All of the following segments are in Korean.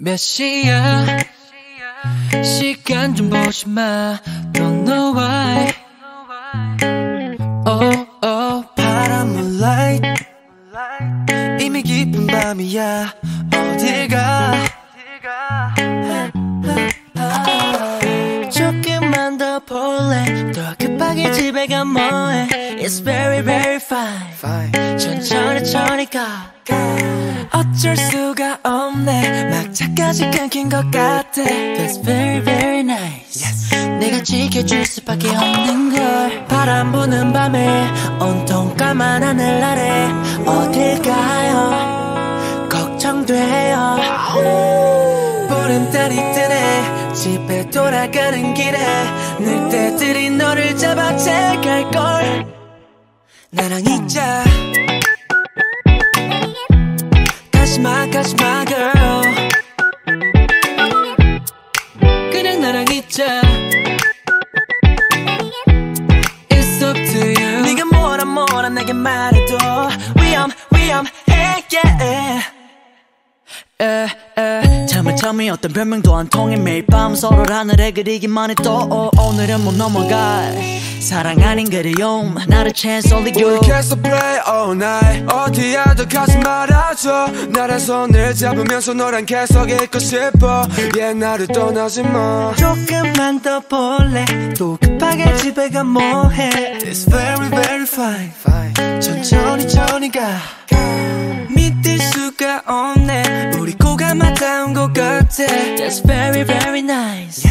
몇 시야 시간 좀 보지 마 Don't know why Oh oh 파란 moonlight 이미 깊은 밤이야 어딜 가 조금만 더 볼래 더 급하게 집에 가 뭐해 It's very very fine 천천히 천천히 가 어쩔 수가 없네. 막차까지 끊긴 것 같아. That's very very nice. 내가 지켜줄 수밖에 없는 걸 바람 부는 밤에 온통 까만 하늘 아래 어딜 가요? 걱정돼요. 보름달이 뜨네. 집에 돌아가는 길에 늑대들이 너를 잡아 채갈걸. 나랑 있자 가지마 가지마 girl. 그냥 나랑 있자. It's up to you. 네가 뭐라 뭐라 내게 말해도 위험 위험해 yeah me 어떤 별명도 안 통해 매일 밤 서로를 하늘에 그리기만 해도 어, 오늘은 못 넘어가 사랑 아닌 그리움 나를 chance only you. 우리 계속 play all night. 어디야도 가지 말아줘. 나란 손을 잡으면서 너랑 계속 있고 싶어. yeah 나를 떠나지 마. 조금만 더 볼래. 또 급하게 집에 가 뭐해. It's very very fine, 천천히 천천히 가. 믿을 수가 없 같아. That's very very nice.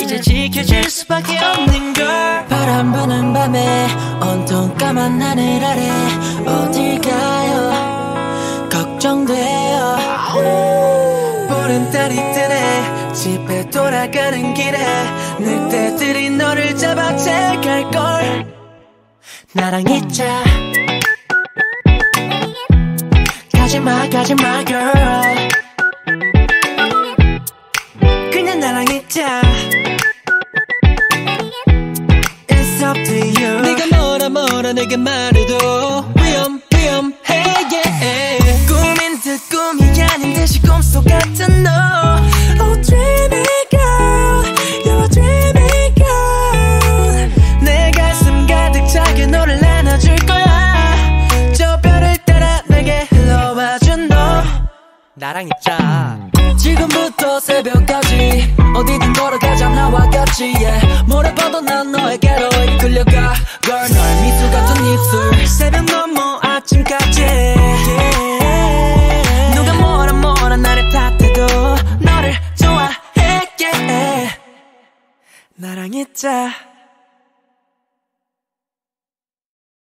이제 지켜줄 수밖에 없는 걸. 바람 부는 밤에 온통 까만 하늘 아래 어딜 가요? 걱정돼요. 보름달이 뜨네. 집에 돌아가는 길에 늑대들이 너를 잡아 채갈걸. 나랑 있자. 가지마 가지마 girl 나랑 있자. It's up to you. 네가 뭐라 뭐라 내게 말해도 위험 위험해 yeah 꿈인 듯 꿈이 아닌 듯이 꿈속 같은 너. Oh dreamy girl. You're a dreamy girl. 내 가슴 가득 차게 너를 안아줄 거야. 저 별을 따라 내게 흘러와준 너. 나랑 있자. 지금부터 새벽까지 어디든 걸어가자 나와 같이 yeah. 뭐래 봐도 난 너에게로 이끌려가 Girl 너의 미소 같은 입술 새벽 넘어 아침까지 yeah. 누가 뭐라 뭐라 나를 탓해도 너를 yeah. 나랑 있자